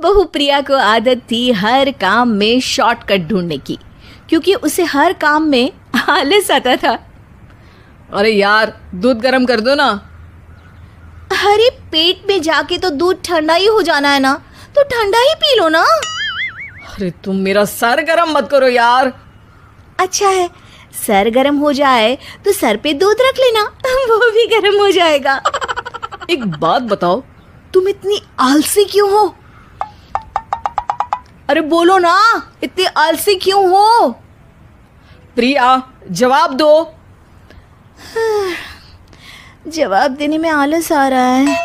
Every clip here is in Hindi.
बहु प्रिया को आदत थी हर काम में शॉर्टकट ढूँढने की क्योंकि उसे हर काम में आलस आता था। अरे यार दूध गर्म कर दो ना। अरे पेट में जाके तो दूध ठंडा ही हो जाना है ना तो ठंडा ही पी लो ना। अरे तुम मेरा सर गर्म मत करो यार। अच्छा है सर गर्म हो जाए तो सर पे दूध रख लेना वो भी गर्म हो जाएगा। एक बात बताओ तुम इतनी आलसी क्यों हो? अरे बोलो ना इतनी आलसी क्यों हो? प्रिया जवाब दो। जवाब देने में आलस आ रहा है।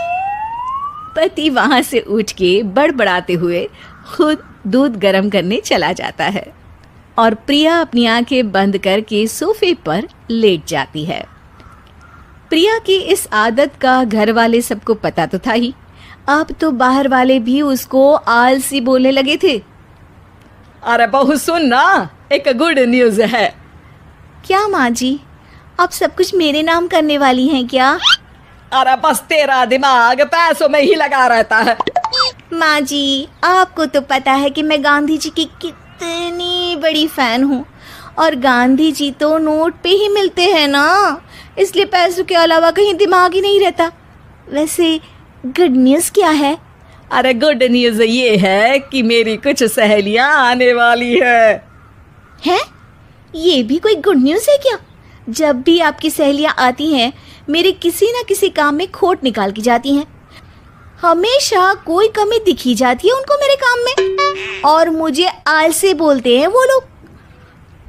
पति वहाँ से उठ के बड़बड़ाते हुए खुद दूध गर्म करने चला जाता है और प्रिया अपनी आँखें बंद करके सोफे पर लेट जाती है। प्रिया की इस आदत का घर वाले सबको पता तो था ही। अब तो बाहर वाले भी उसको आलसी बोलने लगे थे। अरे बहू सुन ना एक गुड न्यूज़ है। क्या माँ जी? आप सब कुछ मेरे नाम करने वाली हैं क्या? अरे बस तेरा दिमाग पैसों में ही लगा रहता है। माँ जी आपको तो पता है कि मैं गांधी जी की कितनी बड़ी फ़ैन हूँ। और गांधी जी तो नोट पे ही मिलते हैं ना इसलिए पैसों के अलावा कहीं दिमाग ही नहीं रहता। वैसे गुड न्यूज़ क्या है? अरे गुड न्यूज़ ये है कि मेरी कुछ सहेलियाँ आने वाली है। हैं? ये भी कोई गुड न्यूज़ है क्या? जब भी आपकी सहेलियाँ आती हैं मेरे किसी ना किसी काम में खोट निकाल की जाती हैं। हमेशा कोई कमी दिखी जाती है उनको मेरे काम में। और मुझे आलसे बोलते हैं वो लोग।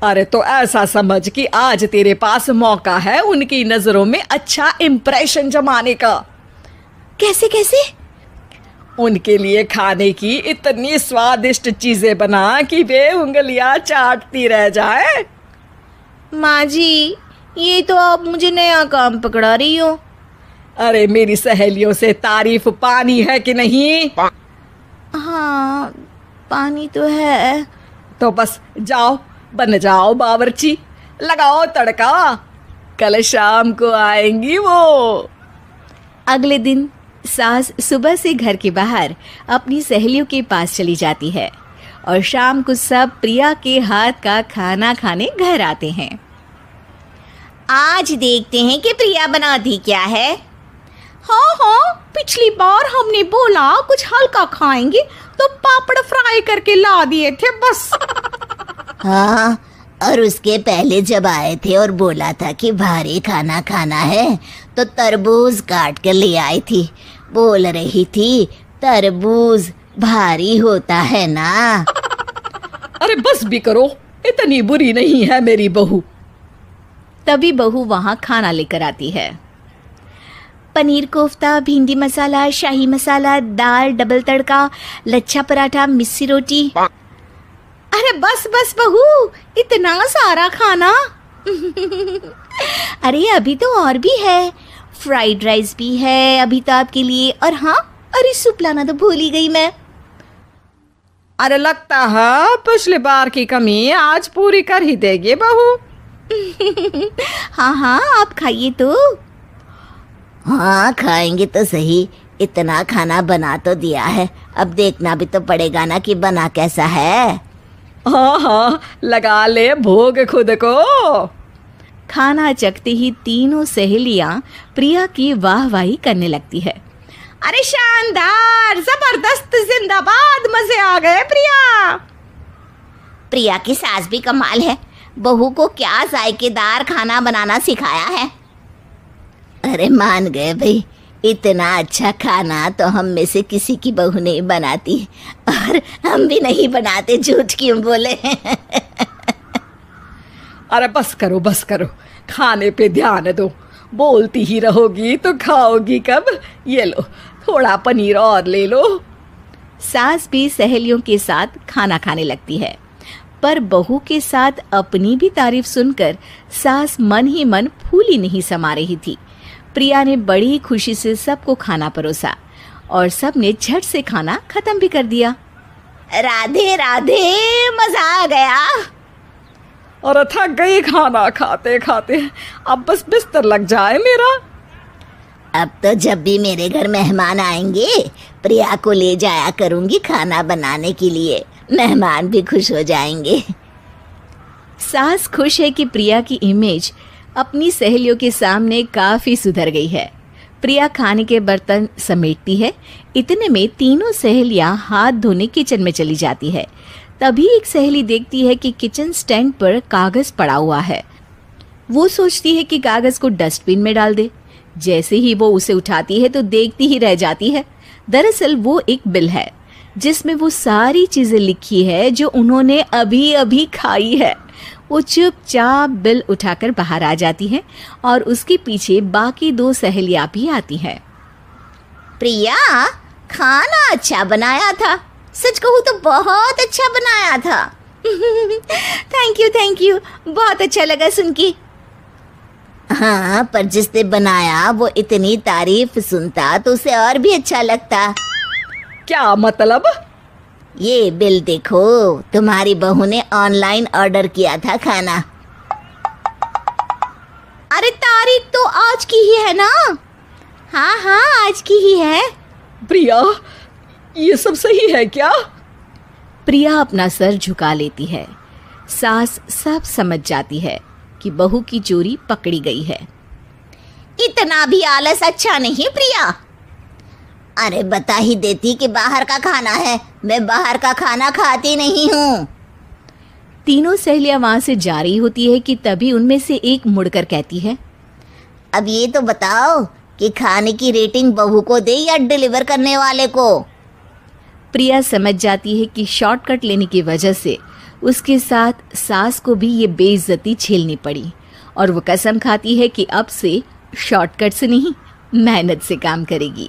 अरे तो ऐसा समझ कि आज तेरे पास मौका है उनकी नज़रों में अच्छा इम्प्रेशन जमाने का। कैसे कैसे? उनके लिए खाने की इतनी स्वादिष्ट चीज़ें बना कि वे उंगलियाँ चाटती रह जाए। माँ जी ये तो आप मुझे नया काम पकड़ा रही हो। अरे मेरी सहेलियों से तारीफ़ पानी है कि नहीं? हाँ पानी तो है। तो बस जाओ बन जाओ बावर्ची लगाओ तड़का। कल शाम को आएँगी वो। अगले दिन सास सुबह से घर के बाहर अपनी सहेलियों के पास चली जाती है और शाम को सब प्रिया के हाथ का खाना खाने घर आते हैं। आज देखते हैं कि प्रिया बनाती क्या है। हाँ हाँ पिछली बार हमने बोला कुछ हल्का खाएँगे तो पापड़ फ्राई करके ला दिए थे बस। हाँ और उसके पहले जब आए थे और बोला था कि भारी खाना खाना है तो तरबूज काट कर ले आई थी। बोल रही थी तरबूज भारी होता है ना? अरे बस भी करो इतनी बुरी नहीं है मेरी बहू। तभी बहू वहाँ खाना लेकर आती है। पनीर कोफ्ता भिंडी मसाला शाही मसाला दाल डबल तड़का लच्छा पराठा मिस्सी रोटी। अरे बस बस बहू इतना सारा खाना। अरे अभी तो और भी है। फ्राइड राइस भी है अभी तो आपके लिए और हाँ अरे सूप लाना तो भूल ही गई मैं। अरे लगता है पिछली बार की कमी आज पूरी कर ही देगी बहू। हाँ हाँ आप खाइए तो। हाँ खाएँगे तो सही। इतना खाना बना तो दिया है। अब देखना भी तो पड़ेगा ना कि बना कैसा है। हाँ हाँ लगा ले भोग खुद को। खाना चखते ही तीनों सहेलियाँ प्रिया की वाहवाही करने लगती है। अरे शानदार ज़बरदस्त जिंदाबाद मज़े आ गए प्रिया। प्रिया की सास भी कमाल है। बहू को क्या जायकेदार खाना बनाना सिखाया है। अरे मान गए भाई इतना अच्छा खाना तो हम में से किसी की बहू नहीं बनाती। और हम भी नहीं बनाते झूठ क्यों बोले? अरे बस करो बस करो। खाने पे ध्यान दो। बोलती ही रहोगी तो खाओगी कब? ये लो थोड़ा पनीर और ले लो। सास भी सहेलियों के साथ खाना खाने लगती है। पर बहू के साथ अपनी भी तारीफ़ सुनकर सास मन ही मन फूली नहीं समा रही थी। प्रिया ने बड़ी खुशी से सबको खाना परोसा और सबने झट से खाना खत्म भी कर दिया। राधे राधे मज़ा आ गया। और थक गई खाना खाते खाते। अब बस बिस्तर लग जाए मेरा। अब तो जब भी मेरे घर मेहमान आएँगे प्रिया को ले जाया करूँगी खाना बनाने के लिए। मेहमान भी खुश हो जाएँगे। सास खुश है कि प्रिया की इमेज अपनी सहेलियों के सामने काफ़ी सुधर गई है। प्रिया खाने के बर्तन समेटती है। इतने में तीनों सहेलियाँ हाथ धोने किचन में चली जाती है। तभी एक सहेली देखती है कि किचन स्टैंड पर कागज़ पड़ा हुआ है। वो सोचती है कि कागज़ को डस्टबिन में डाल दे। जैसे ही वो उसे उठाती है तो देखती ही रह जाती है। दरअसल वो एक बिल है, जिसमें वो सारी चीज़ें लिखी है जो उन्होंने अभी अभी खाई है। वो चुपचाप बिल उठाकर बाहर आ जाती है और उसके पीछे बाकी दो सहेलियाँ भी आती हैं। प्रिया खाना अच्छा बनाया था। सच कहूँ तो बहुत अच्छा बनाया था। थैंक यू थैंक यू बहुत अच्छा लगा सुन के हाँ पर जिसने बनाया वो इतनी तारीफ़ सुनता तो उसे और भी अच्छा लगता। क्या मतलब? ये बिल देखो तुम्हारी बहू ने ऑनलाइन ऑर्डर किया था खाना। अरे तारीख तो आज की ही है ना? हाँ हाँ आज की ही है। प्रिया ये सब सही है क्या? प्रिया अपना सर झुका लेती है। सास सब समझ जाती है कि बहू की चोरी पकड़ी गई है। इतना भी आलस अच्छा नहीं प्रिया। अरे बता ही देती कि बाहर का खाना है। मैं बाहर का खाना खाती नहीं हूँ। तीनों सहेलियाँ वहाँ से जा रही होती है कि तभी उनमें से एक मुड़कर कहती है अब ये तो बताओ कि खाने की रेटिंग बहू को दे या डिलीवर करने वाले को? प्रिया समझ जाती है कि शॉर्टकट लेने की वजह से उसके साथ सास को भी ये बेइज्जती झेलनी पड़ी और वो कसम खाती है कि अब से शॉर्टकट से नहीं मेहनत से काम करेगी।